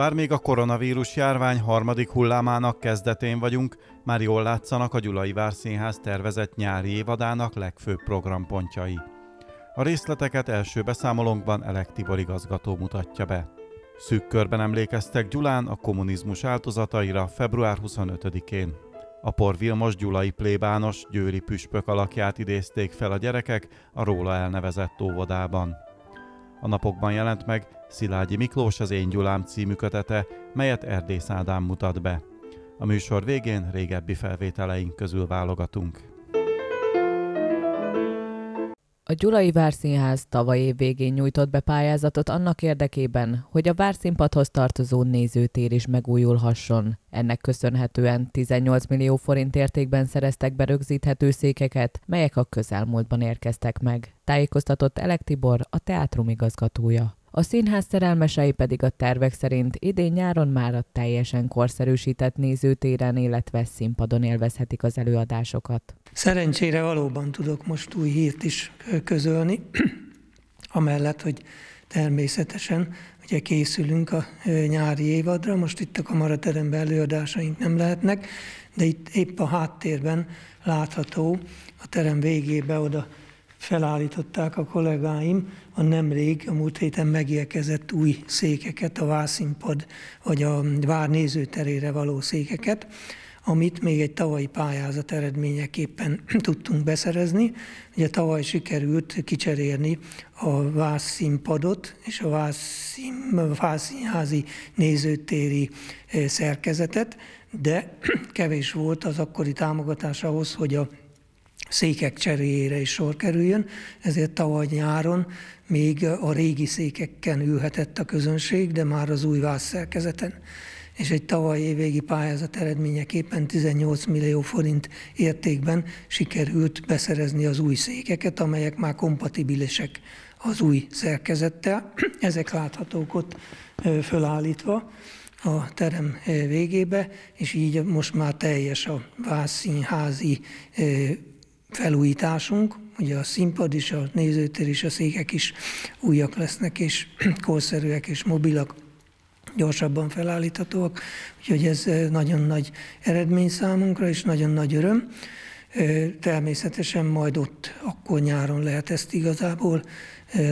Bár még a koronavírus járvány harmadik hullámának kezdetén vagyunk, már jól látszanak a Gyulai Várszínház tervezett nyári évadának legfőbb programpontjai. A részleteket első beszámolónkban Elek Tibor igazgató mutatja be. Szűk körben emlékeztek Gyulán a kommunizmus áltozataira február 25-én. A Por Vilmos gyulai plébános győri püspök alakját idézték fel a gyerekek a róla elnevezett óvodában. A napokban jelent meg Szilágyi Miklós az Én Gyulám című kötete, melyet Erdész Ádám mutat be. A műsor végén régebbi felvételeink közül válogatunk. A Gyulai Várszínház tavaly év végén nyújtott be pályázatot annak érdekében, hogy a Várszínpadhoz tartozó nézőtér is megújulhasson. Ennek köszönhetően 18 millió forint értékben szereztek be rögzíthető székeket, melyek a közelmúltban érkeztek meg. Tájékoztatott Elek Tibor, a teátrum igazgatója. A színház szerelmesei pedig a tervek szerint idén nyáron már a teljesen korszerűsített nézőtéren, illetve színpadon élvezhetik az előadásokat. Szerencsére valóban tudok most új hírt is közölni, amellett, hogy természetesen ugye készülünk a nyári évadra, most itt a kamarateremben előadásaink nem lehetnek, de itt épp a háttérben látható a terem végébe oda felállították a kollégáim a nemrég, a múlt héten megérkezett új székeket, a Vászínpad vagy a Vár nézőterére való székeket, amit még egy tavalyi pályázat eredményeképpen tudtunk beszerezni. Ugye tavaly sikerült kicserélni a Vászínpadot és a Vászínházi nézőtéri eh, szerkezetet, de kevés volt az akkori támogatás ahhoz, hogy a székek cseréjére is sor kerüljön, ezért tavaly nyáron még a régi székekken ülhetett a közönség, de már az új vászszerkezeten. És egy tavaly évvégi pályázat eredményeképpen 18 millió forint értékben sikerült beszerezni az új székeket, amelyek már kompatibilisek az új szerkezettel. Ezek láthatók ott fölállítva a terem végébe, és így most már teljes a vászszínházi felújításunk, ugye a színpad is, a nézőtér is, a székek is újak lesznek, és korszerűek és mobilak, gyorsabban felállíthatóak, úgyhogy ez nagyon nagy eredmény számunkra, és nagyon nagy öröm. Természetesen majd ott akkor nyáron lehet ezt igazából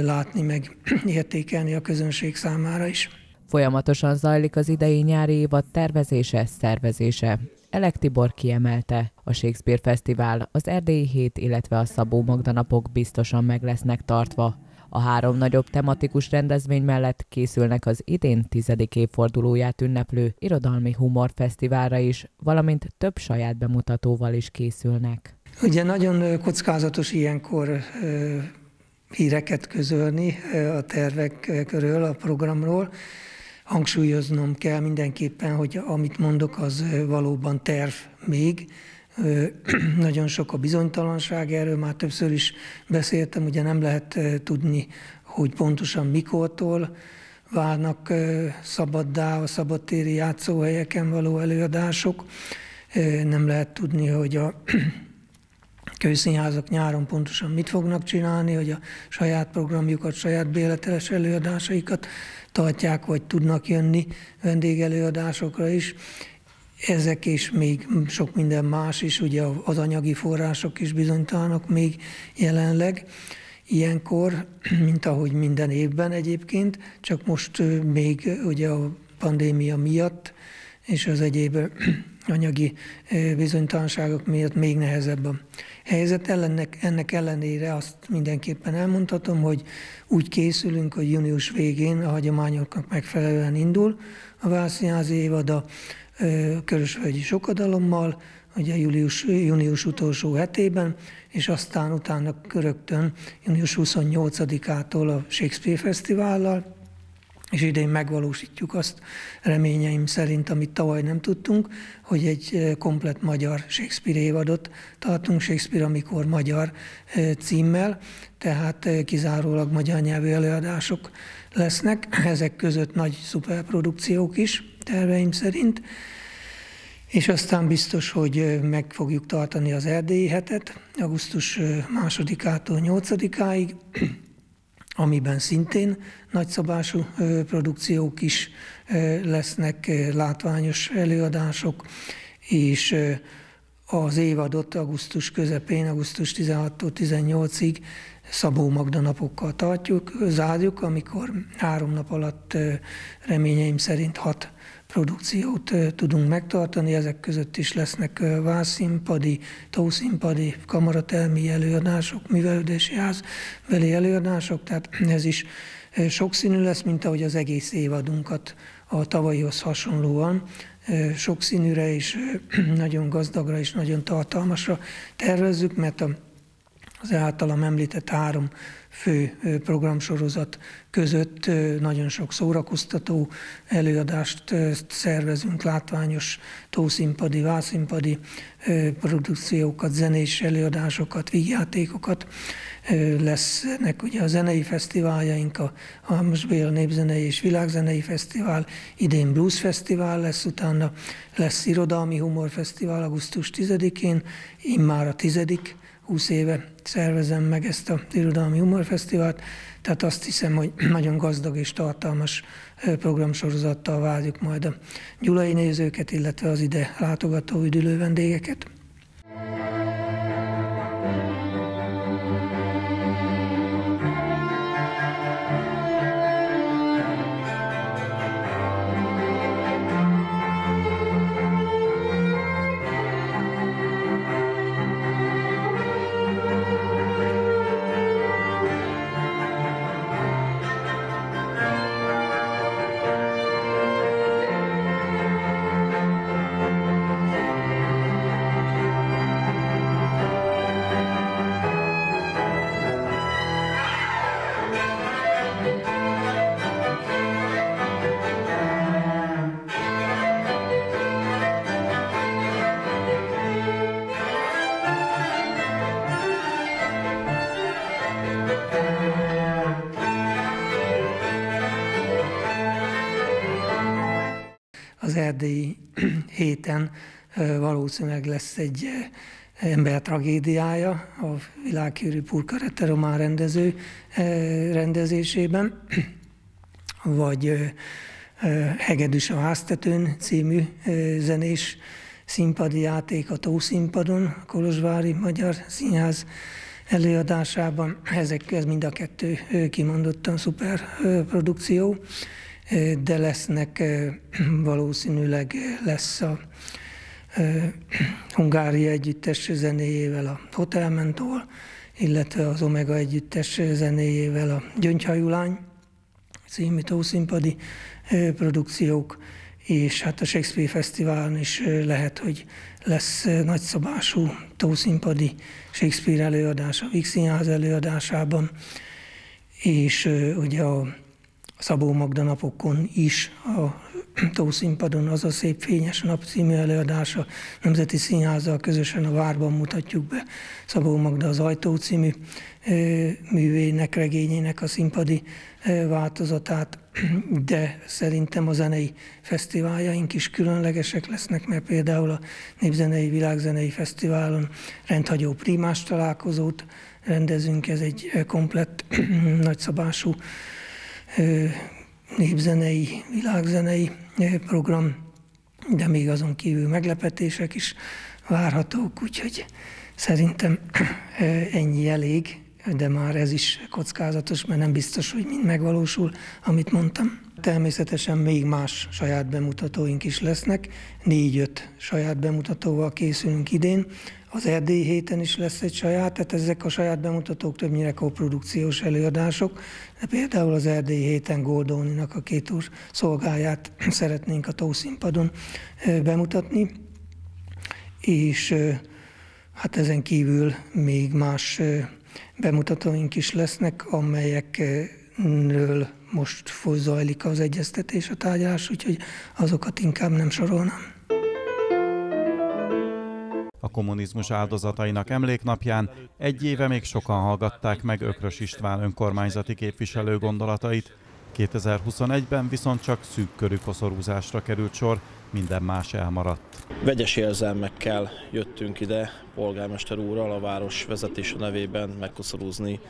látni, meg értékelni a közönség számára is. Folyamatosan zajlik az idei nyári évad tervezése, szervezése. Elek Tibor kiemelte, a Shakespeare Fesztivál, az Erdélyi Hét, illetve a Szabó Magda napok biztosan meg lesznek tartva. A három nagyobb tematikus rendezvény mellett készülnek az idén tizedik évfordulóját ünneplő Irodalmi Humor Fesztiválra is, valamint több saját bemutatóval is készülnek. Ugye nagyon kockázatos ilyenkor híreket közölni a tervek körül, a programról, hangsúlyoznom kell mindenképpen, hogy amit mondok, az valóban terv még. Nagyon sok a bizonytalanság, erről már többször is beszéltem, ugye nem lehet tudni, hogy pontosan mikortól válnak szabaddá a szabadtéri játszóhelyeken való előadások. Nem lehet tudni, hogy a kőszínházak nyáron pontosan mit fognak csinálni, hogy a saját programjukat, saját béleteles előadásaikat tartják, vagy tudnak jönni vendégelőadásokra is. Ezek és még sok minden más is, ugye az anyagi források is bizonytalanak még jelenleg ilyenkor, mint ahogy minden évben egyébként, csak most még ugye a pandémia miatt és az egyéb anyagi bizonytalanságok miatt még nehezebb a helyzet. Ennek, ennek ellenére azt mindenképpen elmondhatom, hogy úgy készülünk, hogy június végén a hagyományoknak megfelelően indul a Vászínházi évad a Körösvölgyi Sokadalommal, ugye július, június utolsó hetében, és aztán utána rögtön június 28-ától a Shakespeare Fesztivállal, és idén megvalósítjuk azt reményeim szerint, amit tavaly nem tudtunk, hogy egy komplet magyar Shakespeare évadot tartunk, Shakespeare, amikor magyar címmel, tehát eh, kizárólag magyar nyelvű előadások lesznek, ezek között nagy szuperprodukciók is, terveim szerint, és aztán biztos, hogy meg fogjuk tartani az erdélyi hetet, augusztus másodikától nyolcadikáig, amiben szintén nagyszabású produkciók is lesznek, látványos előadások, és az évadot augusztus közepén, augusztus 16-tól 18-ig Szabó Magda napokkal tartjuk, zárjuk, amikor három nap alatt reményeim szerint hat produkciót tudunk megtartani, ezek között is lesznek vászínpadi, tószínpadi, kamaratelmi előadások, művelődési ház beli előadások, tehát ez is sokszínű lesz, mint ahogy az egész évadunkat a tavalyihoz hasonlóan. Sokszínűre és nagyon gazdagra és nagyon tartalmasra tervezzük, mert az általam említett három fő programsorozat között nagyon sok szórakoztató előadást szervezünk, látványos tószínpadi, vászínpadi produkciókat, zenés előadásokat, vígjátékokat. Lesznek ugye a zenei fesztiváljaink, a Halmos Béla Népzenei és Világzenei Fesztivál, idén Blues Fesztivál lesz, utána lesz Irodalmi Humor Fesztivál augusztus 10-én, immár a tizedik 20 éve szervezem meg ezt a Irodalmi Humorfesztivált, tehát azt hiszem, hogy nagyon gazdag és tartalmas programsorozattal várjuk majd a gyulai nézőket, illetve az ide látogató üdülő vendégeket. Erdélyi héten valószínűleg lesz egy ember tragédiája a világhírű Purkarette román rendező rendezésében, vagy Hegedűs a háztetőn című zenés színpadi játék a Tószínpadon, a Kolozsvári Magyar Színház előadásában. Ezek, ez mind a kettő kimondottan szuper produkció de lesznek valószínűleg lesz a Hungária együttes zenéjével a Hotel Mentor, illetve az Omega együttes zenéjével a Gyöngyhajulány című tószínpadi produkciók, és hát a Shakespeare Fesztiválon is lehet, hogy lesz nagyszabású tószínpadi Shakespeare előadás a Vixinház előadásában, és ugye a Szabó Magda napokon is a Tószínpadon. Az a szép fényes nap című előadása. Nemzeti Színházzal közösen a Várban mutatjuk be Szabó Magda az Ajtó című művének, regényének a színpadi változatát, de szerintem a zenei fesztiváljaink is különlegesek lesznek, mert például a Népzenei Világzenei Fesztiválon rendhagyó primás találkozót rendezünk, ez egy komplett nagyszabású népzenei, világzenei program, de még azon kívül meglepetések is várhatók, úgyhogy szerintem ennyi elég, de már ez is kockázatos, mert nem biztos, hogy mind megvalósul, amit mondtam. Természetesen még más saját bemutatóink is lesznek, négy-öt saját bemutatóval készülünk idén, az Erdély héten is lesz egy saját, tehát ezek a saját bemutatók többnyire koprodukciós előadások, de például az Erdély héten Goldóninak a két úr szolgáját szeretnénk a tószínpadon bemutatni, és hát ezen kívül még más bemutatóink is lesznek, amelyekről most zajlik az egyeztetés, a tárgyalás, úgyhogy azokat inkább nem sorolnám. A kommunizmus áldozatainak emléknapján egy éve még sokan hallgatták meg Ökrös István önkormányzati képviselő gondolatait, 2021-ben viszont csak szűk körű koszorúzásra került sor, minden más elmaradt. Vegyes érzelmekkel jöttünk ide polgármester úrral a város vezetése nevében megkoszorúzni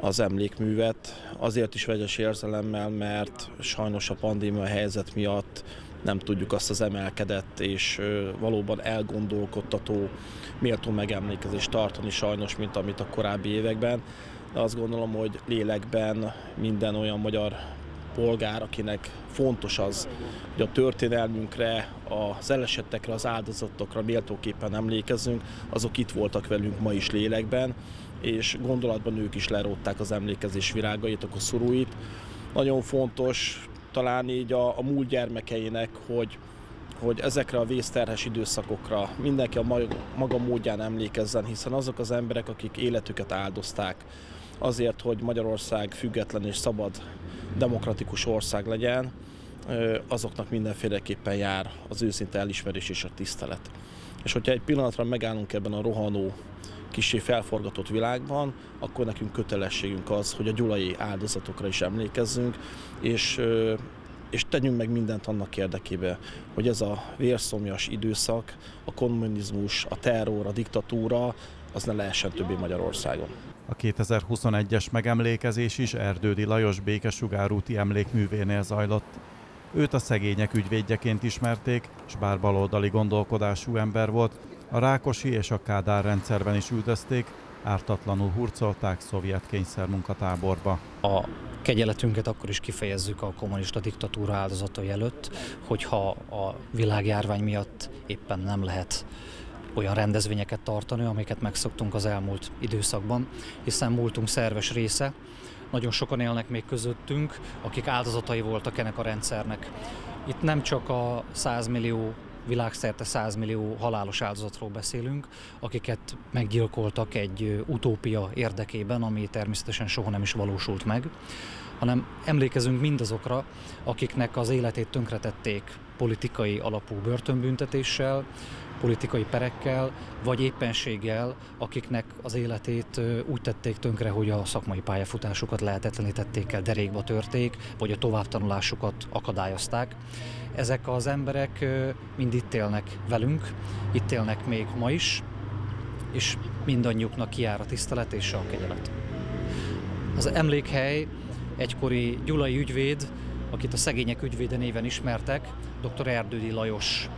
az emlékművet. Azért is vegyes érzelemmel, mert sajnos a pandémia helyzet miatt nem tudjuk azt az emelkedett és valóban elgondolkodtató méltó megemlékezést tartani sajnos, mint amit a korábbi években. De azt gondolom, hogy lélekben minden olyan magyar polgár, akinek fontos az, hogy a történelmünkre, az elesettekre, az áldozatokra méltóképpen emlékezzünk, azok itt voltak velünk ma is lélekben, és gondolatban ők is lerótták az emlékezés virágait, a koszorúit. Nagyon fontos talán így a, a múlt gyermekeinek, hogy, hogy ezekre a vészterhes időszakokra mindenki a maga módján emlékezzen, hiszen azok az emberek, akik életüket áldozták azért, hogy Magyarország független és szabad, demokratikus ország legyen, azoknak mindenféleképpen jár az őszinte elismerés és a tisztelet. És hogyha egy pillanatra megállunk ebben a rohanó, kisé felforgatott világban, akkor nekünk kötelességünk az, hogy a gyulai áldozatokra is emlékezzünk, és és tegyünk meg mindent annak érdekében, hogy ez a vérszomjas időszak, a kommunizmus, a terror, a diktatúra, az ne lehessen többé Magyarországon. A 2021-es megemlékezés is Erdődi Lajos békesugárúti emlékművénél zajlott. Őt a szegények ügyvédjeként ismerték, és bár baloldali gondolkodású ember volt, a Rákosi és a Kádár rendszerben is üldözték, ártatlanul hurcolták szovjet kényszermunkatáborba. A kegyeletünket akkor is kifejezzük a kommunista diktatúra áldozatai előtt, hogyha a világjárvány miatt éppen nem lehet olyan rendezvényeket tartani, amiket megszoktunk az elmúlt időszakban, hiszen múltunk szerves része, nagyon sokan élnek még közöttünk, akik áldozatai voltak ennek a rendszernek. Itt nem csak a 100 millió világszerte 100 millió halálos áldozatról beszélünk, akiket meggyilkoltak egy utópia érdekében, ami természetesen soha nem is valósult meg, hanem emlékezünk mindazokra, akiknek az életét tönkretették politikai alapú börtönbüntetéssel, politikai perekkel, vagy éppenséggel, akiknek az életét úgy tették tönkre, hogy a szakmai pályafutásukat lehetetlenítették el, derékba törték, vagy a továbbtanulásukat akadályozták. Ezek az emberek mind itt élnek velünk, itt élnek még ma is, és mindannyiuknak kiár a tisztelet és a kegyelet. Az emlékhely egykori gyulai ügyvéd, akit a szegények ügyvéde néven ismertek, dr. Erdődi Lajos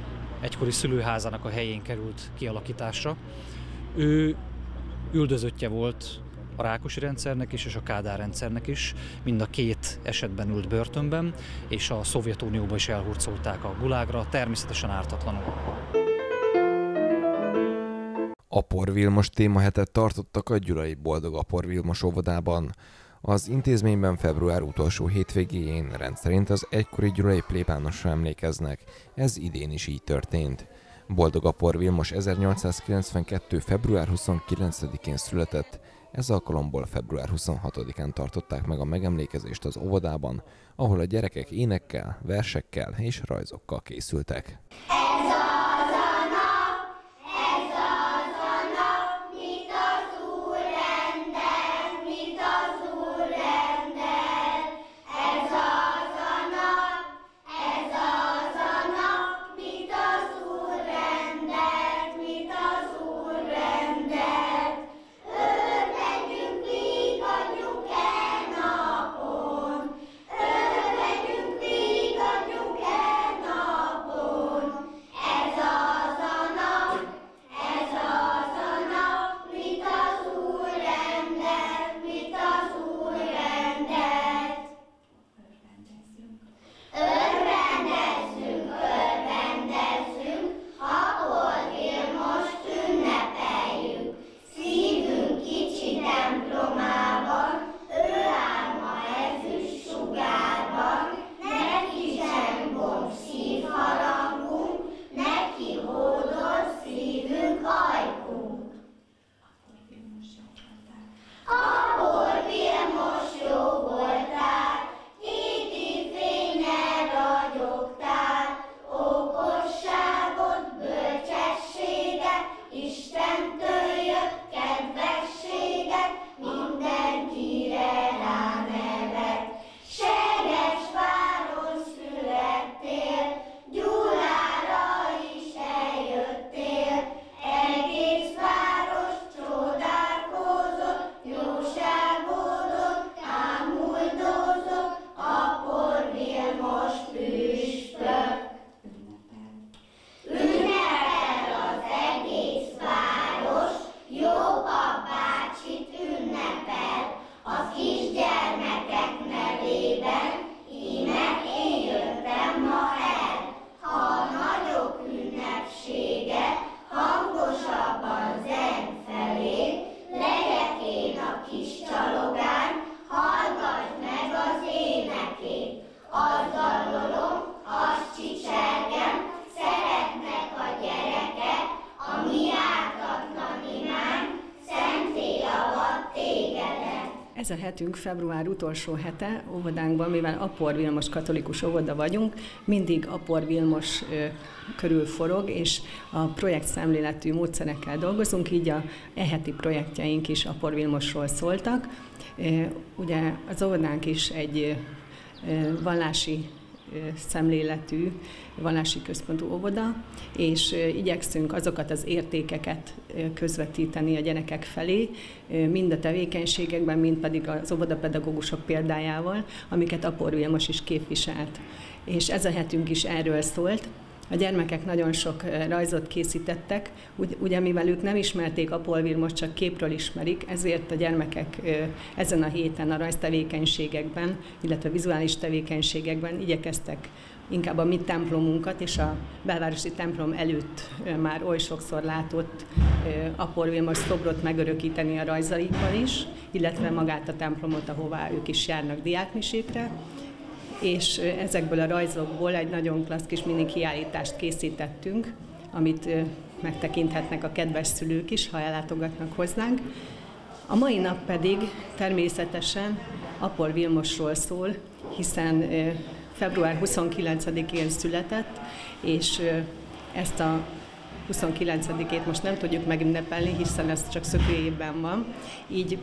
egykori szülőházának a helyén került kialakításra. Ő üldözöttje volt a Rákosi rendszernek is és a Kádár rendszernek is. Mind a két esetben ült börtönben, és a Szovjetunióba is elhurcolták a gulágra, természetesen ártatlanul. Apor Vilmos témahetet tartottak a Gyulai Boldog Apor Vilmos óvodában. Az intézményben február utolsó hétvégéjén rendszerint az egykori gyulai plébánosra emlékeznek. Ez idén is így történt. Boldog Apor Vilmos 1892. február 29-én született, ez alkalomból február 26-án tartották meg a megemlékezést az óvodában, ahol a gyerekek énekkel, versekkel és rajzokkal készültek. Hetünk február utolsó hete óvodánkban, mivel Apor Vilmos katolikus óvoda vagyunk, mindig Apor Vilmos ö, körül forog, és a projekt szemléletű módszerekkel dolgozunk, így a eheti projektjeink is Apor Vilmosról szóltak. Ugye az óvodánk is egy vallási szemléletű vallási központú óvoda, és igyekszünk azokat az értékeket közvetíteni a gyerekek felé, mind a tevékenységekben, mind pedig az óvodapedagógusok példájával, amiket Apor Vilmos is képviselt. És ez a hetünk is erről szólt, a gyermekek nagyon sok rajzot készítettek, ugye mivel ők nem ismerték a polvirmos, csak képről ismerik, ezért a gyermekek ezen a héten a rajztevékenységekben, illetve vizuális tevékenységekben igyekeztek inkább a mi templomunkat és a belvárosi templom előtt már oly sokszor látott Apor Vilmos szobrot megörökíteni a rajzaikban is, illetve magát a templomot, ahová ők is járnak diákmisékre és ezekből a rajzokból egy nagyon klassz kis mini kiállítást készítettünk, amit megtekinthetnek a kedves szülők is, ha ellátogatnak hozzánk. A mai nap pedig természetesen Apol Vilmosról szól, hiszen február 29-én született, és ezt a 29-ét most nem tudjuk megünnepelni, hiszen ez csak szökőjében van, így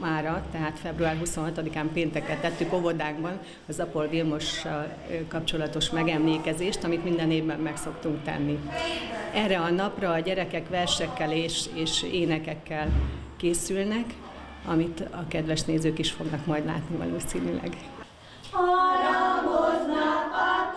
mára, tehát február 26-án pénteket tettük óvodánkban az Apol Vilmossal kapcsolatos megemlékezést, amit minden évben meg szoktunk tenni. Erre a napra a gyerekek versekkel és, és énekekkel készülnek, amit a kedves nézők is fognak majd látni valószínűleg. Harangoznak a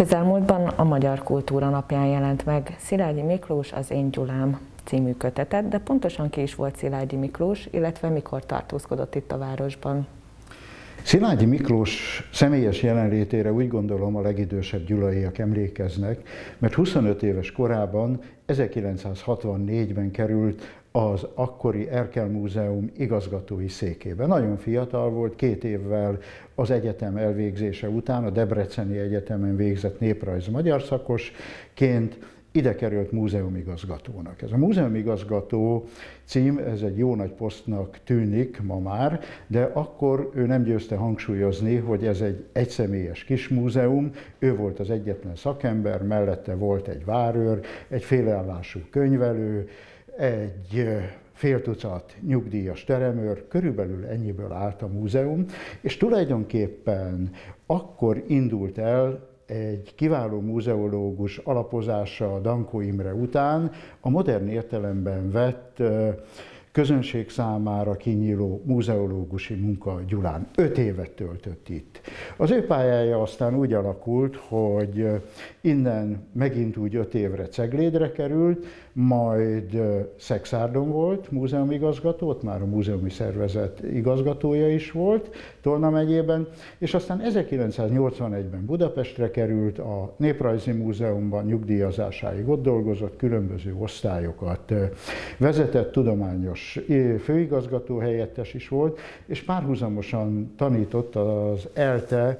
közelmúltban a Magyar Kultúra napján jelent meg Szilágyi Miklós az Én Gyulám című kötetet, de pontosan ki is volt Szilágyi Miklós, illetve mikor tartózkodott itt a városban? Szilágyi Miklós személyes jelenlétére úgy gondolom a legidősebb gyulaiak emlékeznek, mert 25 éves korában 1964-ben került az akkori Erkel Múzeum igazgatói székében. Nagyon fiatal volt, két évvel az egyetem elvégzése után a Debreceni Egyetemen végzett néprajz magyar szakosként, ide került múzeumigazgatónak. Ez a múzeumigazgató cím, ez egy jó nagy posztnak tűnik ma már, de akkor ő nem győzte hangsúlyozni, hogy ez egy egyszemélyes kis múzeum, ő volt az egyetlen szakember, mellette volt egy várőr, egy félállású könyvelő, egy fél tucat nyugdíjas teremőr, körülbelül ennyiből állt a múzeum, és tulajdonképpen akkor indult el egy kiváló múzeológus alapozása Dankó Imre után a modern értelemben vett közönség számára kinyíló múzeológusi munka Gyulán. Öt évet töltött itt. Az ő pályája aztán úgy alakult, hogy innen megint úgy öt évre Ceglédre került, majd Szexárdon volt múzeumigazgató, ott már a múzeumi szervezet igazgatója is volt Tolna megyében, és aztán 1981-ben Budapestre került, a Néprajzi Múzeumban nyugdíjazásáig ott dolgozott, különböző osztályokat vezetett, tudományos főigazgató helyettes is volt, és párhuzamosan tanított az ELTE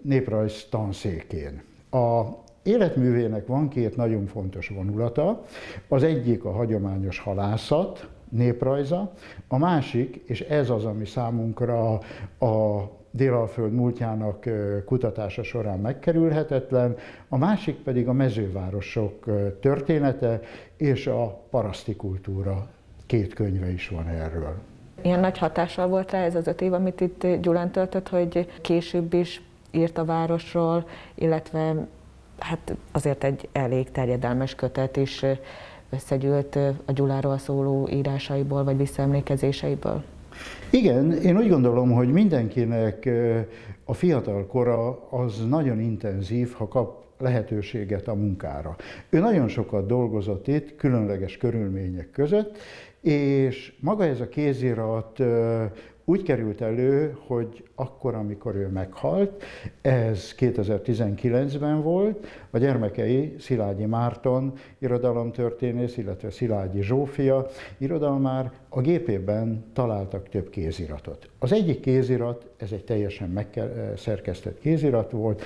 néprajz tanszékén. A életművének van két nagyon fontos vonulata. Az egyik a hagyományos halászat, néprajza, a másik, és ez az, ami számunkra a Délalföld múltjának kutatása során megkerülhetetlen, a másik pedig a mezővárosok története és a paraszti kultúra. Két könyve is van erről. Ilyen nagy hatással volt rá ez az öt év, amit itt Gyulán töltött, hogy később is írt a városról, illetve hát azért egy elég terjedelmes kötet is összegyűlt a Gyuláról szóló írásaiból, vagy visszaemlékezéseiből. Igen, én úgy gondolom, hogy mindenkinek a fiatal kora az nagyon intenzív, ha kap lehetőséget a munkára. Ő nagyon sokat dolgozott itt, különleges körülmények között, és maga ez a kézirat úgy került elő, hogy akkor, amikor ő meghalt, ez 2019-ben volt, a gyermekei Szilágyi Márton irodalomtörténész, illetve Szilágyi Zsófia irodalmár a gépében találtak több kéziratot. Az egyik kézirat, ez egy teljesen megszerkesztett kézirat volt,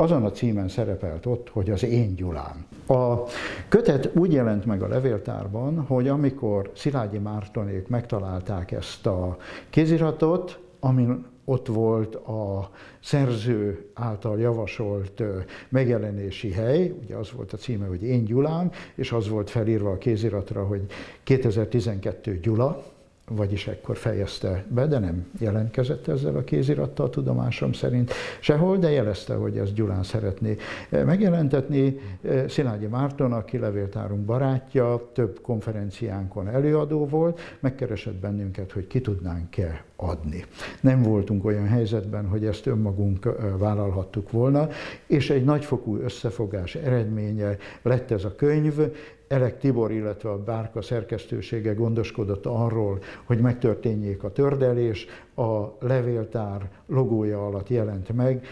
azon a címen szerepelt ott, hogy az én Gyulám. A kötet úgy jelent meg a levéltárban, hogy amikor Szilágyi Mártonék megtalálták ezt a kéziratot, amin ott volt a szerző által javasolt megjelenési hely, ugye az volt a címe, hogy Én Gyulám, és az volt felírva a kéziratra, hogy 2012 Gyula, vagyis ekkor fejezte be, de nem jelentkezett ezzel a kézirattal tudomásom szerint sehol, de jelezte, hogy ezt Gyulán szeretné megjelentetni. Eh, Szilágyi Márton, aki levéltárunk barátja, több konferenciánkon előadó volt, megkeresett bennünket, hogy ki tudnánk-e adni. Nem voltunk olyan helyzetben, hogy ezt önmagunk vállalhattuk volna, és egy nagyfokú összefogás eredménye lett ez a könyv, Elek Tibor, illetve a Bárka szerkesztősége gondoskodott arról, hogy megtörténjék a tördelés, a levéltár logója alatt jelent meg,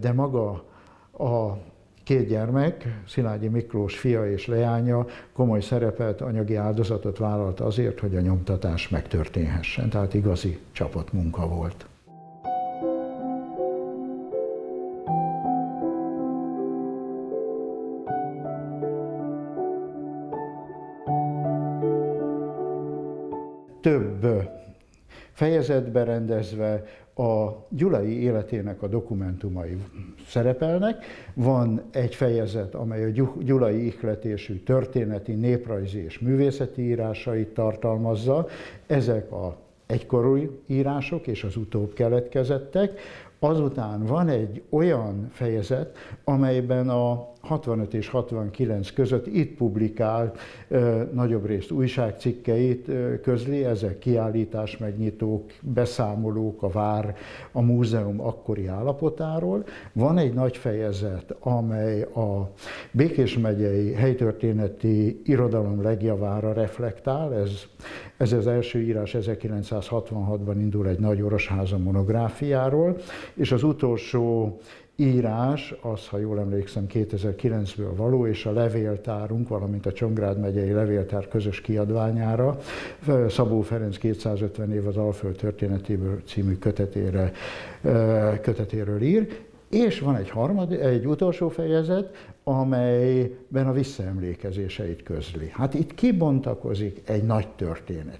de maga a két gyermek, Szilágyi Miklós fia és leánya komoly szerepet, anyagi áldozatot vállalt azért, hogy a nyomtatás megtörténhessen. Tehát igazi csapatmunka volt. több fejezetbe rendezve a Gyulai életének a dokumentumai szerepelnek. Van egy fejezet, amely a Gyulai ihletésű történeti, néprajzi és művészeti írásait tartalmazza. Ezek a egykorú írások és az utóbb keletkezettek. Azután van egy olyan fejezet, amelyben a 65 és 69 között itt publikált nagyobb részt újságcikkeit közli, ezek kiállítás megnyitók, beszámolók a vár, a múzeum akkori állapotáról. Van egy nagy fejezet, amely a Békés megyei helytörténeti irodalom legjavára reflektál, ez, ez az első írás 1966-ban indul egy nagy orosháza monográfiáról, és az utolsó írás, az, ha jól emlékszem, 2009-ből való, és a levéltárunk, valamint a Csongrád megyei levéltár közös kiadványára Szabó Ferenc 250 év az Alföld történetéből című kötetére, kötetéről ír, és van egy, harmad, egy utolsó fejezet, amelyben a visszaemlékezéseit közli. Hát itt kibontakozik egy nagy történet.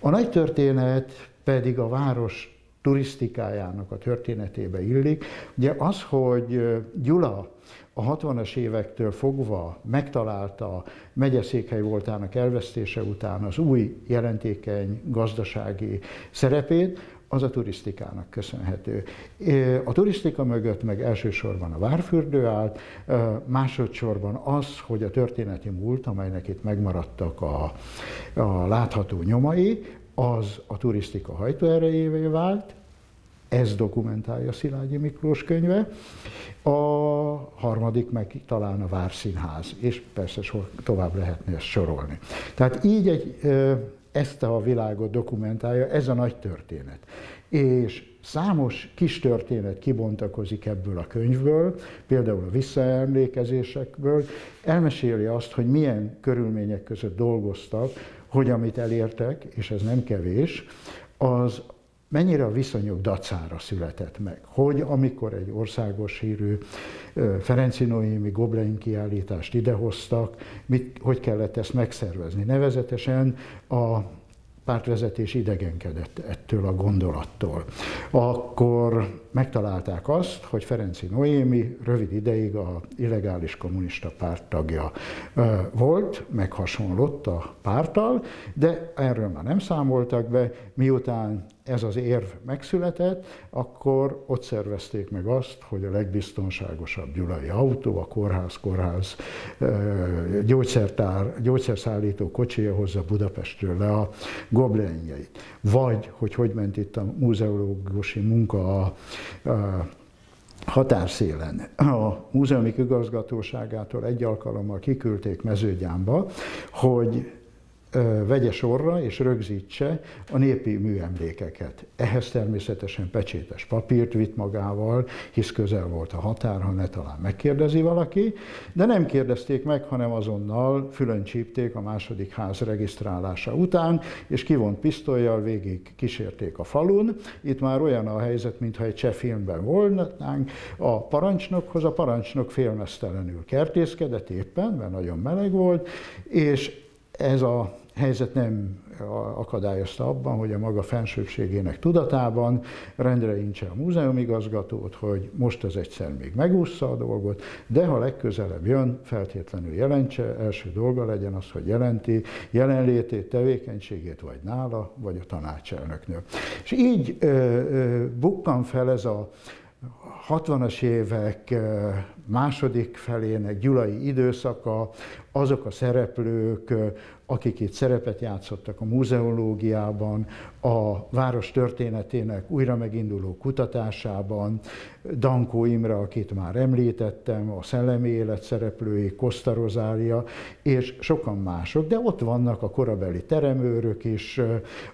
A nagy történet pedig a város turisztikájának a történetébe illik. Ugye az, hogy Gyula a 60-as évektől fogva megtalálta megyeszékhely voltának elvesztése után az új jelentékeny gazdasági szerepét, az a turisztikának köszönhető. A turisztika mögött meg elsősorban a várfürdő állt, másodszorban az, hogy a történeti múlt, amelynek itt megmaradtak a, a látható nyomai, az a turisztika hajtóerejévé vált, ez dokumentálja Szilágyi Miklós könyve. A harmadik meg talán a Várszínház, és persze sor, tovább lehetne ezt sorolni. Tehát így egy, ezt a világot dokumentálja, ez a nagy történet. És számos kis történet kibontakozik ebből a könyvből, például a visszaemlékezésekből, elmeséli azt, hogy milyen körülmények között dolgoztak, hogy amit elértek, és ez nem kevés, az mennyire a viszonyok dacára született meg. Hogy amikor egy országos hírű Ferenci Noémi Goblein kiállítást idehoztak, mit, hogy kellett ezt megszervezni. Nevezetesen a pártvezetés idegenkedett ettől a gondolattól. Akkor megtalálták azt, hogy Ferenci Noémi rövid ideig a illegális kommunista párt tagja volt, meghasonlott a párttal, de erről már nem számoltak be, miután ez az érv megszületett, akkor ott szervezték meg azt, hogy a legbiztonságosabb gyulai autó, a kórház-kórház gyógyszertár, gyógyszerszállító kocsija hozza Budapestről le a goblenjeit. Vagy, hogy hogy ment itt a múzeológusi munka a, a határszélen. A múzeumi igazgatóságától egy alkalommal kiküldték mezőgyámba, hogy vegye sorra és rögzítse a népi műemlékeket. Ehhez természetesen pecsétes papírt vitt magával, hisz közel volt a határ, ha ne talán megkérdezi valaki, de nem kérdezték meg, hanem azonnal fülön csípték a második ház regisztrálása után, és kivont pisztolyjal végig kísérték a falun. Itt már olyan a helyzet, mintha egy cseh filmben volnánk. A parancsnokhoz a parancsnok félmeztelenül kertészkedett éppen, mert nagyon meleg volt, és ez a helyzet nem akadályozta abban, hogy a maga fensőbségének tudatában rendre incse a múzeumigazgatót, hogy most ez egyszer még megúszza a dolgot, de ha legközelebb jön, feltétlenül jelentse, első dolga legyen az, hogy jelenti jelenlétét, tevékenységét vagy nála, vagy a tanácselnöknő. És így ö, ö, bukkan fel ez a 60-as évek második felének gyulai időszaka, azok a szereplők, akik itt szerepet játszottak a múzeológiában, a város történetének újra meginduló kutatásában, Dankó Imre, akit már említettem, a szellemi élet szereplői, Costa Rosália, és sokan mások, de ott vannak a korabeli teremőrök is,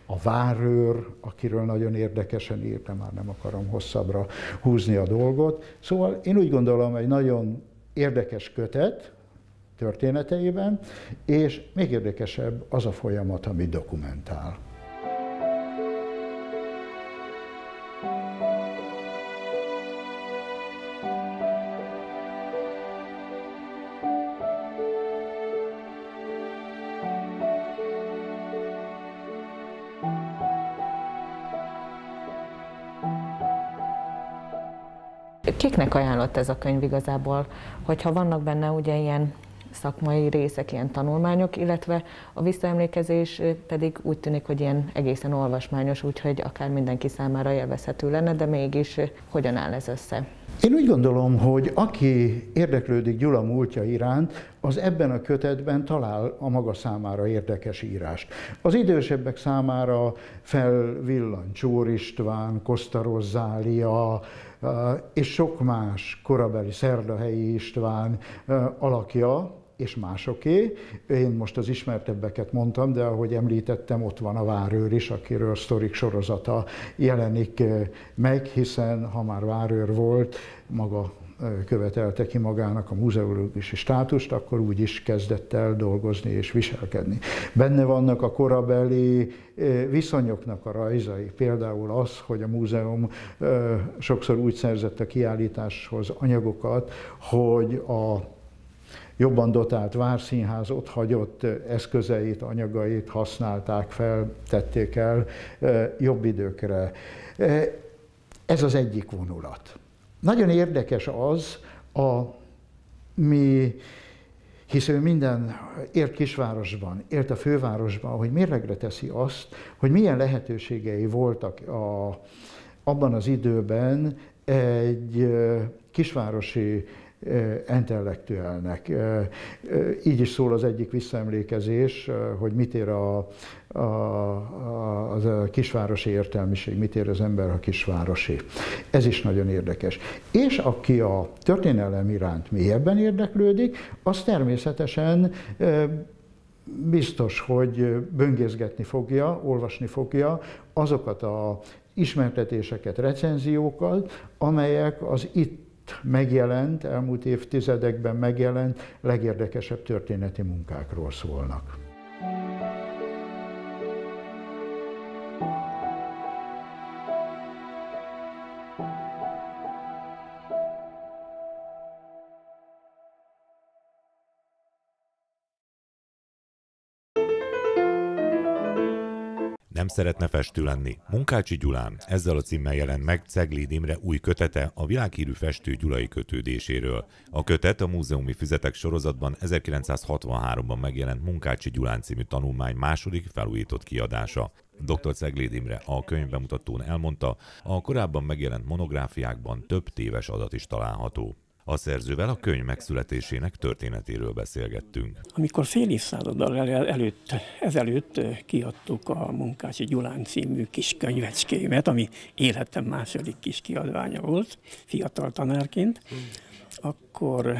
a várőr, akiről nagyon érdekesen írtam, már nem akarom hosszabbra húzni a dolgot. Szóval én úgy gondolom, egy nagyon érdekes kötet, történeteiben, és még érdekesebb az a folyamat, amit dokumentál. Kiknek ajánlott ez a könyv igazából, hogyha vannak benne ugye ilyen szakmai részek, ilyen tanulmányok, illetve a visszaemlékezés pedig úgy tűnik, hogy ilyen egészen olvasmányos, úgyhogy akár mindenki számára élvezhető lenne, de mégis hogyan áll ez össze? Én úgy gondolom, hogy aki érdeklődik Gyula múltja iránt, az ebben a kötetben talál a maga számára érdekes írást. Az idősebbek számára felvillan Csór István, Koszta Rozzália, és sok más korabeli Szerdahelyi István alakja, és másoké. Én most az ismertebbeket mondtam, de ahogy említettem, ott van a Várőr is, akiről sztorik sorozata jelenik meg, hiszen ha már Várőr volt, maga követelte ki magának a múzeológusi státust, akkor úgy is kezdett el dolgozni és viselkedni. Benne vannak a korabeli viszonyoknak a rajzai, például az, hogy a múzeum sokszor úgy szerzett a kiállításhoz anyagokat, hogy a jobban dotált Várszínház ott hagyott eszközeit, anyagait használták fel, tették el jobb időkre. Ez az egyik vonulat. Nagyon érdekes az, a mi hisz ő minden ért kisvárosban, ért a fővárosban, hogy mérlegre teszi azt, hogy milyen lehetőségei voltak a, abban az időben egy kisvárosi intellektuelnek. Így is szól az egyik visszaemlékezés, hogy mit ér a, a, a, a kisvárosi értelmiség, mit ér az ember a kisvárosi. Ez is nagyon érdekes. És aki a történelem iránt mélyebben érdeklődik, az természetesen biztos, hogy böngészgetni fogja, olvasni fogja azokat a ismertetéseket, recenziókat, amelyek az itt megjelent, elmúlt évtizedekben megjelent legérdekesebb történeti munkákról szólnak. Szeretne festő lenni. Munkácsi Gyulán ezzel a címmel jelent meg Cegléd Imre új kötete a világhírű festő gyulai kötődéséről. A kötet a múzeumi füzetek sorozatban 1963-ban megjelent Munkácsi Gyulán című tanulmány második felújított kiadása. Dr. Cegléd Imre a könyvbemutatón elmondta, a korábban megjelent monográfiákban több téves adat is található. A szerzővel a könyv megszületésének történetéről beszélgettünk. Amikor fél évszázaddal el, előtt, ezelőtt kiadtuk a Munkácsi Gyulán című kis könyvecskémet, ami életem második kis kiadványa volt, fiatal tanárként, akkor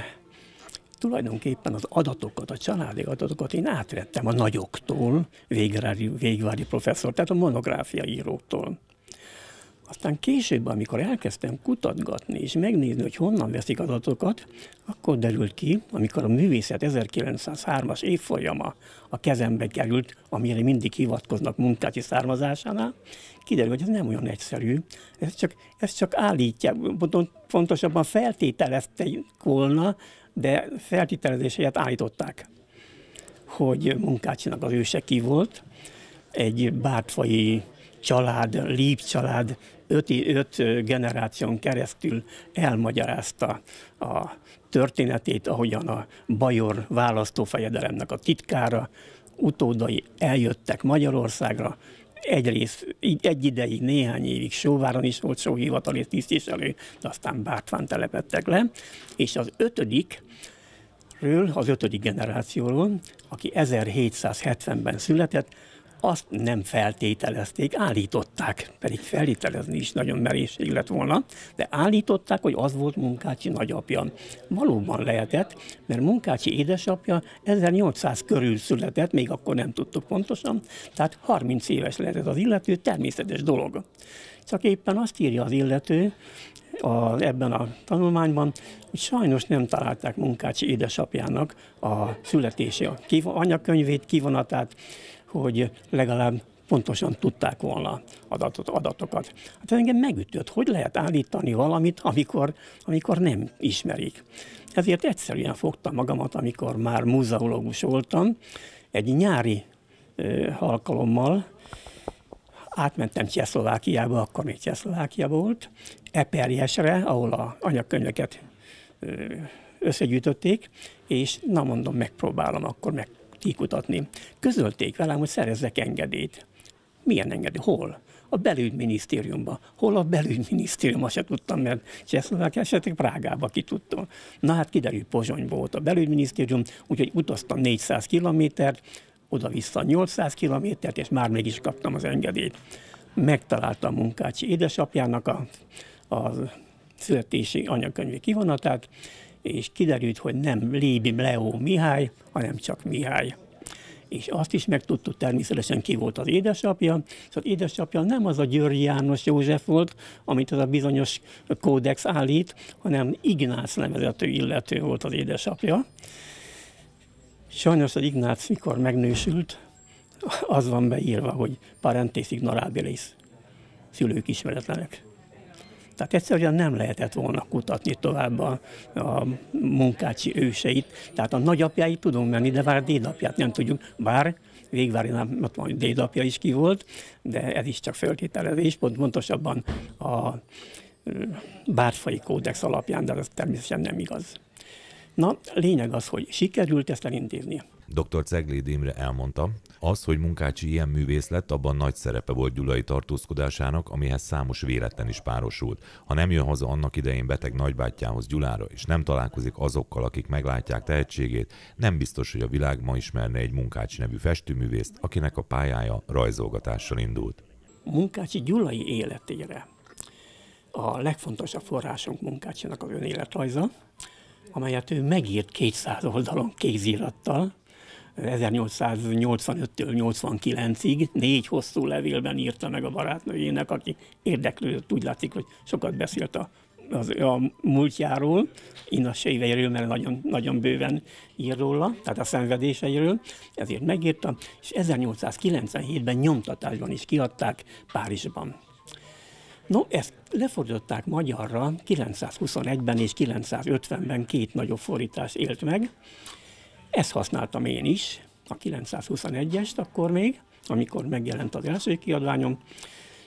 tulajdonképpen az adatokat, a családi adatokat én átvettem a nagyoktól, végvári, végvári professzor, tehát a monográfia íróktól. Aztán később, amikor elkezdtem kutatgatni és megnézni, hogy honnan veszik adatokat, akkor derült ki, amikor a művészet 1903-as évfolyama a kezembe került, amire mindig hivatkoznak munkácsi származásánál, kiderült, hogy ez nem olyan egyszerű. Ez csak, ez csak állítják, pontosabban feltételezték volna, de feltételezés helyett állították, hogy munkácsinak az őse ki volt, egy bártfai család, Lép család öt, öt generáción keresztül elmagyarázta a történetét, ahogyan a Bajor választófejedelemnek a titkára, utódai eljöttek Magyarországra, egyrészt egy ideig, néhány évig Sóváron is volt sóhivatali tisztviselő, de aztán Bártván telepettek le, és az ötödik, az ötödik generációról, aki 1770-ben született, azt nem feltételezték, állították, pedig feltételezni is nagyon merészség lett volna, de állították, hogy az volt Munkácsi nagyapja. Valóban lehetett, mert Munkácsi édesapja 1800 körül született, még akkor nem tudtuk pontosan, tehát 30 éves lehetett az illető, természetes dolog. Csak éppen azt írja az illető, a, ebben a tanulmányban, hogy sajnos nem találták Munkácsi édesapjának a születési anyakönyvét, kivonatát, hogy legalább pontosan tudták volna adatot, adatokat. Hát engem megütött, hogy lehet állítani valamit, amikor, amikor nem ismerik. Ezért egyszerűen fogtam magamat, amikor már muzeológus voltam, egy nyári ö, alkalommal átmentem Csehszlovákiába, akkor még Csehszlovákia volt, Eperjesre, ahol a anyakönyveket ö, összegyűjtötték, és na mondom, megpróbálom akkor meg kikutatni. Közölték velem, hogy szerezzek engedélyt. Milyen engedély? Hol? A belügyminisztériumban. Hol a belügyminisztérium? Azt se tudtam, mert Csehszlovákia esetleg Prágába ki tudtam. Na hát kiderült, Pozsony volt a belügyminisztérium, úgyhogy utaztam 400 kilométert, oda-vissza 800 kilométert, és már meg is kaptam az engedélyt. Megtaláltam Munkácsi édesapjának a, a születési anyakönyvi kivonatát, és kiderült, hogy nem Lébim Leo Mihály, hanem csak Mihály. És azt is megtudtuk természetesen ki volt az édesapja, az édesapja nem az a György János József volt, amit az a bizonyos kódex állít, hanem Ignác nevezető illető volt az édesapja. Sajnos az Ignác, mikor megnősült, az van beírva, hogy parentész ignorabilis, szülők ismeretlenek. Tehát egyszerűen nem lehetett volna kutatni tovább a, a munkácsi őseit. Tehát a nagyapjáit tudunk menni, de már dédapját nem tudjuk, bár végvári nem, ott van, dédapja is ki volt, de ez is csak föltételezés, pont pontosabban a bárfai kódex alapján, de ez természetesen nem igaz. Na, lényeg az, hogy sikerült ezt elintézni. Dr. Cegléd Imre elmondta, az, hogy Munkácsi ilyen művész lett, abban nagy szerepe volt Gyulai tartózkodásának, amihez számos véletlen is párosult. Ha nem jön haza annak idején beteg nagybátyjához Gyulára, és nem találkozik azokkal, akik meglátják tehetségét, nem biztos, hogy a világ ma ismerne egy Munkácsi nevű festőművészt, akinek a pályája rajzolgatással indult. Munkácsi Gyulai életére a legfontosabb forrásunk Munkácsinak az önéletrajza, amelyet ő megírt 200 oldalon kézirattal, 1885-től 89-ig négy hosszú levélben írta meg a barátnőjének, aki érdeklődött, úgy látszik, hogy sokat beszélt a, az, a múltjáról, éveiről, mert nagyon, nagyon bőven ír róla, tehát a szenvedéseiről, ezért megírta, és 1897-ben nyomtatásban is kiadták Párizsban. No, ezt lefordították magyarra, 921-ben és 950-ben két nagyobb fordítás élt meg. Ezt használtam én is, a 921-est akkor még, amikor megjelent az első kiadványom.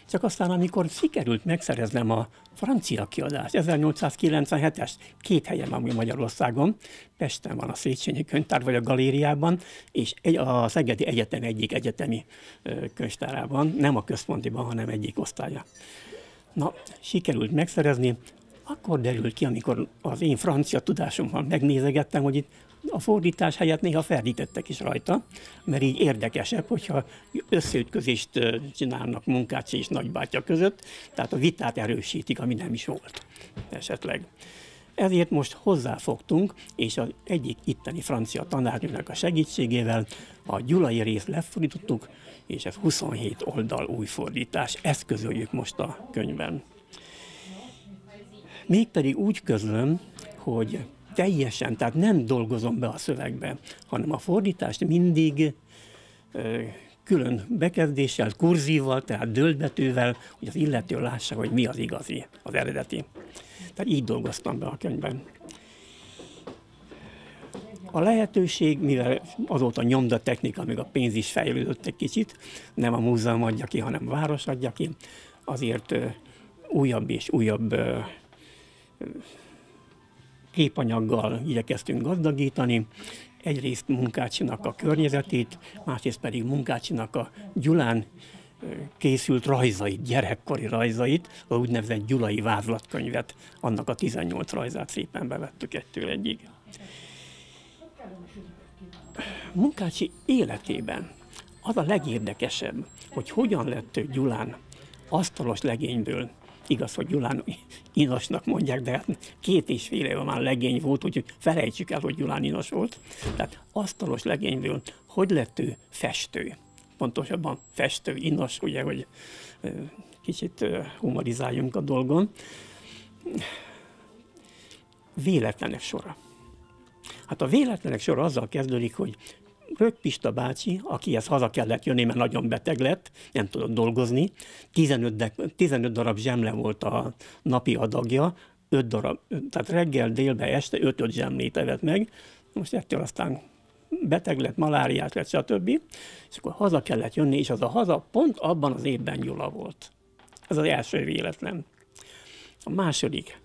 Csak aztán, amikor sikerült megszereznem a francia kiadást, 1897-es, két helyen van Magyarországon, Pesten van a Széchenyi Könyvtár, vagy a galériában, és egy, a Szegedi Egyetem egyik egyetemi könyvtárában, nem a központiban, hanem egyik osztálya. Na, sikerült megszerezni, akkor derült ki, amikor az én francia tudásommal megnézegettem, hogy itt a fordítás helyett néha ferdítettek is rajta, mert így érdekesebb, hogyha összeütközést csinálnak munkácsi és nagybátyja között, tehát a vitát erősítik, ami nem is volt esetleg. Ezért most hozzáfogtunk, és az egyik itteni francia tanárnőnek a segítségével a gyulai részt lefordítottuk, és ez 27 oldal új fordítás. Ezt közöljük most a könyvben. Mégpedig úgy közlöm, hogy teljesen, tehát nem dolgozom be a szövegbe, hanem a fordítást mindig külön bekezdéssel, kurzívval, tehát döltbetűvel, hogy az illető lássa, hogy mi az igazi, az eredeti. Tehát így dolgoztam be a könyvben. A lehetőség, mivel azóta nyomda technika, még a pénz is fejlődött egy kicsit, nem a múzeum adja ki, hanem a város adja ki, azért újabb és újabb képanyaggal igyekeztünk gazdagítani. Egyrészt Munkácsinak a környezetét, másrészt pedig Munkácsinak a Gyulán készült rajzait, gyerekkori rajzait, a úgynevezett Gyulai vázlatkönyvet, annak a 18 rajzát szépen bevettük egytől egyig. Munkácsi életében az a legérdekesebb, hogy hogyan lett Gyulán asztalos legényből, igaz, hogy Gyulán inosnak mondják, de hát két és fél éve már legény volt, úgyhogy felejtsük el, hogy Gyulán inos volt. Tehát asztalos legényből hogy lett ő festő? Pontosabban festő, inos, ugye, hogy kicsit humorizáljunk a dolgon. Véletlenek sora. Hát a véletlenek sor azzal kezdődik, hogy Rög Pista bácsi, akihez haza kellett jönni, mert nagyon beteg lett, nem tudott dolgozni, 15, de, 15 darab zsemle volt a napi adagja, 5 darab, tehát reggel, délbe, este 5-5 zsemlét evett meg, most ettől aztán beteg lett, maláriás lett, stb. És akkor haza kellett jönni, és az a haza pont abban az évben Gyula volt. Ez az első véletlen. A második,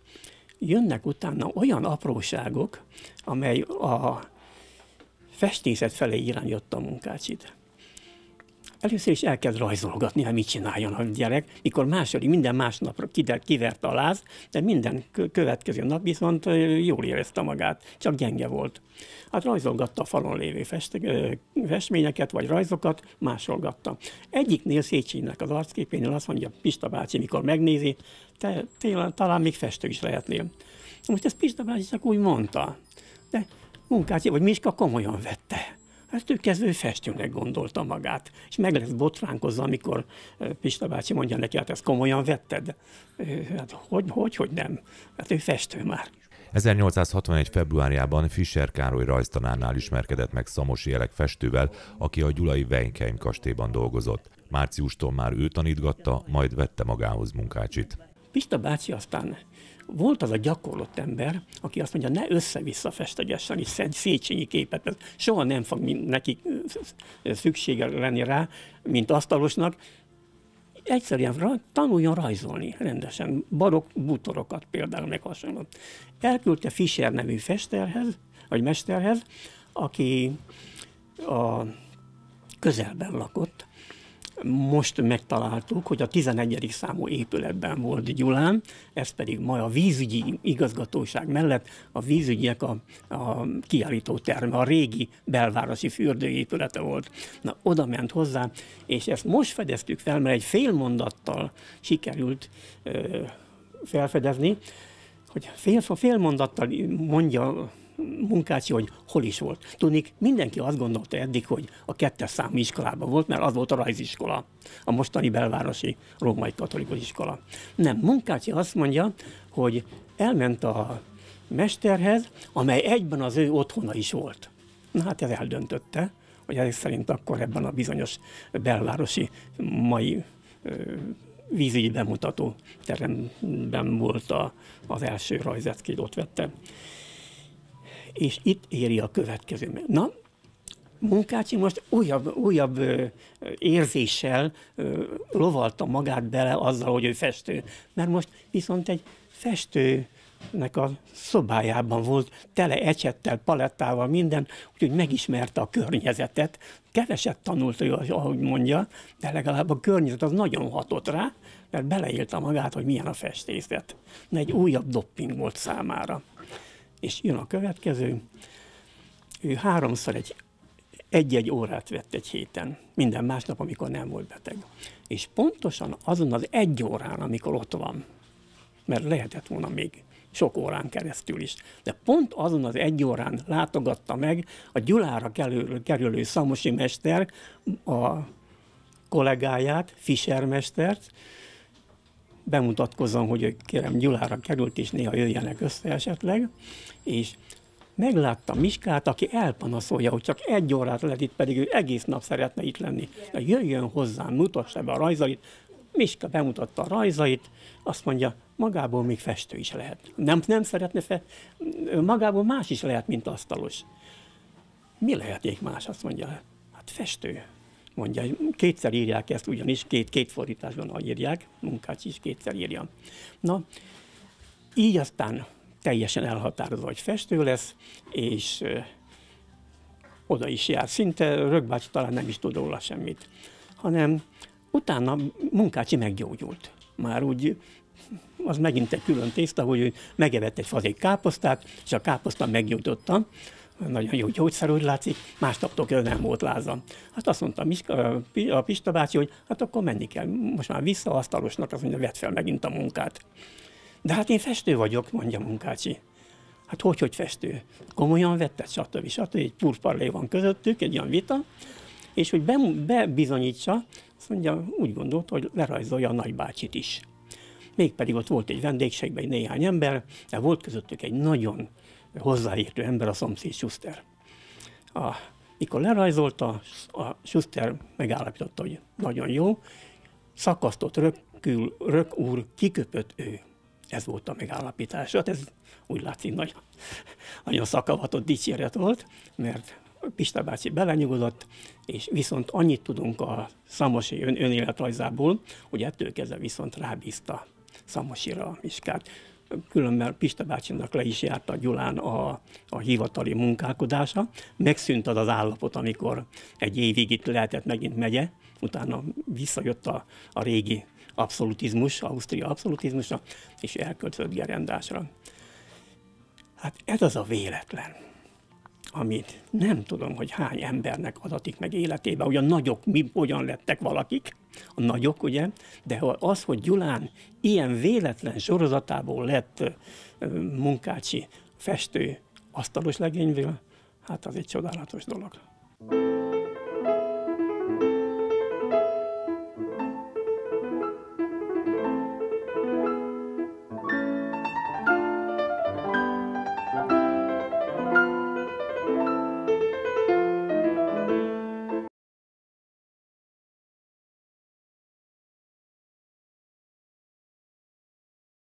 jönnek utána olyan apróságok, amely a festészet felé irányította a munkácsit. Először is elkezd rajzolgatni, hogy mit csináljon a gyerek, mikor második, minden másnapra kivert a láz, de minden következő nap viszont jól érezte magát, csak gyenge volt. Hát rajzolgatta a falon lévő fest, festményeket, vagy rajzokat, másolgatta. Egyiknél Széchenynek az arcképénél azt mondja, Pista bácsi, mikor megnézi, te tényleg talán még festő is lehetnél. Most ezt Pista bácsi csak úgy mondta, de Munkácsi vagy Miska komolyan vette. Ezt ő kezdő festőnek gondolta magát, és meg lesz botránkozva, amikor Pista bácsi mondja neki, hát ezt komolyan vetted. Hát hogy, hogy, hogy nem? Hát ő festő már. 1861. februárjában Fischer Károly rajztanárnál ismerkedett meg Szamosi Jelek festővel, aki a Gyulai Weinkeim kastélyban dolgozott. Márciustól már ő tanítgatta, majd vette magához munkácsit. Pista bácsi aztán volt az a gyakorlott ember, aki azt mondja, ne össze-vissza festegessen is Széchenyi képet, mert soha nem fog neki szüksége lenni rá, mint asztalosnak, egyszerűen tanuljon rajzolni rendesen, barok bútorokat például meg hasonló. Elküldte Fischer nevű festerhez, vagy mesterhez, aki a közelben lakott, most megtaláltuk, hogy a 11. számú épületben volt Gyulán, ez pedig ma a vízügyi igazgatóság mellett a vízügyiek a, a kiállító terme, a régi belvárosi fürdőépülete volt. Na, oda ment hozzá, és ezt most fedeztük fel, mert egy fél mondattal sikerült ö, felfedezni, hogy fél, fél mondattal mondja munkáció, hogy hol is volt. Tudnék, mindenki azt gondolta eddig, hogy a kettes számú iskolában volt, mert az volt a rajziskola, a mostani belvárosi római katolikus iskola. Nem, munkáció azt mondja, hogy elment a mesterhez, amely egyben az ő otthona is volt. Na hát ez eldöntötte, hogy ez szerint akkor ebben a bizonyos belvárosi mai vízügyi bemutató teremben volt a, az első rajzeckét, ott vette és itt éri a következő. Na, Munkácsi most újabb, újabb érzéssel ö, lovalta magát bele azzal, hogy ő festő. Mert most viszont egy festőnek a szobájában volt, tele ecsettel, palettával, minden, úgyhogy megismerte a környezetet. Keveset tanult ő, ahogy mondja, de legalább a környezet az nagyon hatott rá, mert beleélte magát, hogy milyen a festészet. Egy újabb dopping volt számára és jön a következő, ő háromszor egy egy-egy órát vett egy héten, minden másnap, amikor nem volt beteg. És pontosan azon az egy órán, amikor ott van, mert lehetett volna még sok órán keresztül is, de pont azon az egy órán látogatta meg a Gyulára kerülő, kerülő Szamosi mester a kollégáját, Fischer mestert, bemutatkozom, hogy kérem Gyulára került, és néha jöjjenek össze esetleg, és meglátta Miskát, aki elpanaszolja, hogy csak egy órát lehet itt, pedig ő egész nap szeretne itt lenni. De jöjjön hozzám, mutassa be a rajzait. Miska bemutatta a rajzait, azt mondja, magából még festő is lehet. Nem, nem szeretne fe, magából más is lehet, mint asztalos. Mi leheték más, azt mondja. Hát festő mondja, kétszer írják ezt, ugyanis két, két fordításban írják, Munkács is kétszer írja. Na, így aztán teljesen elhatározva, hogy festő lesz, és ö, oda is jár. Szinte Rögbács talán nem is tud róla semmit, hanem utána Munkácsi meggyógyult. Már úgy az megint egy külön tészta, hogy ő megevett egy fazék káposztát, és a káposzta meggyógyította, nagyon jó gyógyszer, úgy látszik, másnaptól kezdve nem volt láza. Hát azt mondta a Pista bácsi, hogy hát akkor menni kell, most már vissza asztalosnak, azt mondja, vett fel megint a munkát. De hát én festő vagyok, mondja munkácsi. Hát hogy, hogy festő? Komolyan vetted, stb. stb. Egy purparlé van közöttük, egy olyan vita, és hogy be, bebizonyítsa, azt mondja, úgy gondolt, hogy lerajzolja a nagybácsit is. Mégpedig ott volt egy vendégségben egy néhány ember, de volt közöttük egy nagyon hozzáértő ember, a szomszéd Schuster. A, mikor lerajzolta, a Schuster megállapította, hogy nagyon jó, szakasztott rökül, rök úr, kiköpött ő. Ez volt a megállapítás. Hát ez úgy látszik nagyon, nagyon szakavatott dicséret volt, mert Pista bácsi belenyugodott, és viszont annyit tudunk a Szamosi ön, önéletrajzából, hogy ettől kezdve viszont rábízta Szamosira a Miskát különben Pista bácsinak le is járt a Gyulán a, a hivatali munkálkodása. Megszűnt az az állapot, amikor egy évig itt lehetett megint megye, utána visszajött a, a régi abszolutizmus, Ausztria abszolutizmusa, és elköltözött gerendásra. Hát ez az a véletlen, amit nem tudom, hogy hány embernek adatik meg életébe, a nagyok mi, hogyan lettek valakik, a nagyok, ugye, de az, hogy Gyulán ilyen véletlen sorozatából lett munkácsi festő asztalos legényből, hát az egy csodálatos dolog.